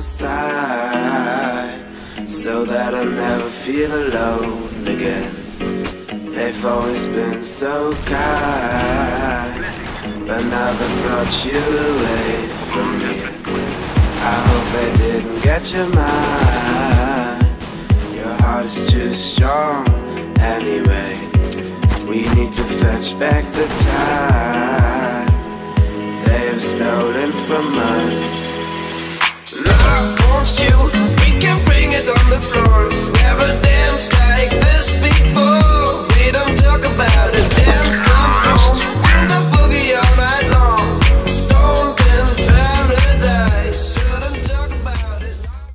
side so that I'll never feel alone again. They've always been so kind, but now they brought you away from me. I hope they didn't get your mind. Your heart is too strong anyway. We need to fetch back the time they have stolen from us. Wants you.